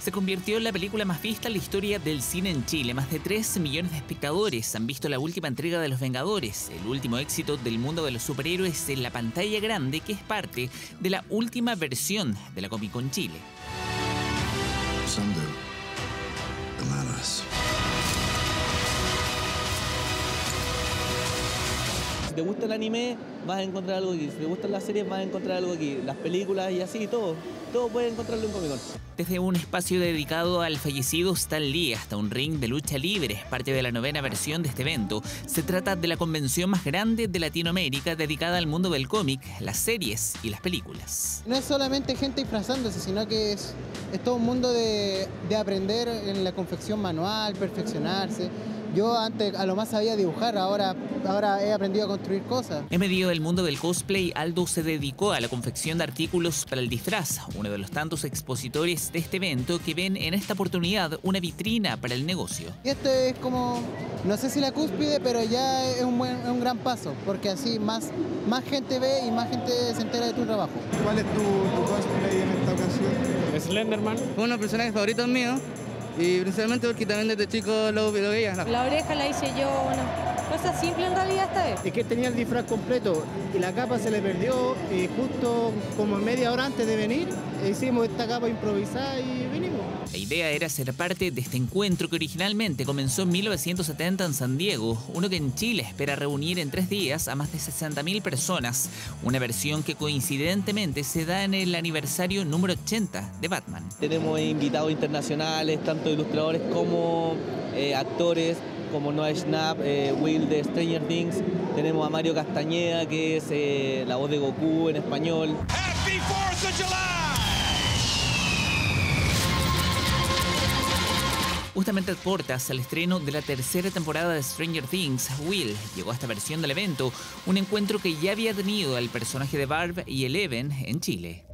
se convirtió en la película más vista en la historia del cine en Chile. Más de 3 millones de espectadores han visto la última entrega de Los Vengadores, el último éxito del mundo de los superhéroes en la pantalla grande, que es parte de la última versión de la Comic Con Chile. Si te gusta el anime, vas a encontrar algo aquí. Si te gustan las series, vas a encontrar algo aquí. Las películas y así, todo. Todo puedes encontrarlo en Comic Con. Desde un espacio dedicado al fallecido Stan Lee hasta un ring de lucha libre, parte de la novena versión de este evento, se trata de la convención más grande de Latinoamérica dedicada al mundo del cómic, las series y las películas. No es solamente gente disfrazándose, sino que es, es todo un mundo de, de aprender en la confección manual, perfeccionarse. Yo antes a lo más sabía dibujar, ahora, ahora he aprendido a construir cosas. En medio del mundo del cosplay, Aldo se dedicó a la confección de artículos para el disfraz, uno de los tantos expositores de este evento que ven en esta oportunidad una vitrina para el negocio. Y esto es como, no sé si la cúspide, pero ya es un, buen, un gran paso, porque así más, más gente ve y más gente se entera de tu trabajo. ¿Cuál es tu, tu cosplay en esta ocasión? Slenderman. Uno de los personajes favoritos míos y principalmente porque también desde chico lo, lo veía. La oreja la hice yo, bueno, cosas simples en realidad esta vez. Es que tenía el disfraz completo y la capa se le perdió y justo como media hora antes de venir hicimos esta capa improvisada y vinimos. La idea era ser parte de este encuentro que originalmente comenzó en 1970 en San Diego, uno que en Chile espera reunir en tres días a más de 60.000 personas, una versión que coincidentemente se da en el aniversario número 80 de Batman. Tenemos invitados internacionales, tanto ilustradores como eh, actores, como Noah Schnapp, eh, Will de Stranger Things. Tenemos a Mario Castañeda, que es eh, la voz de Goku en español. Happy 4th of July! Justamente portas al estreno de la tercera temporada de Stranger Things, Will llegó a esta versión del evento, un encuentro que ya había tenido el personaje de Barb y Eleven en Chile.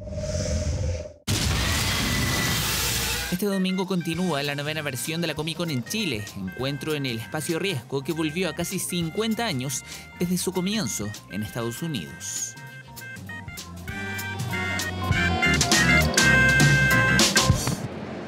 Este domingo continúa la novena versión de la Comic Con en Chile, encuentro en el espacio riesgo que volvió a casi 50 años desde su comienzo en Estados Unidos.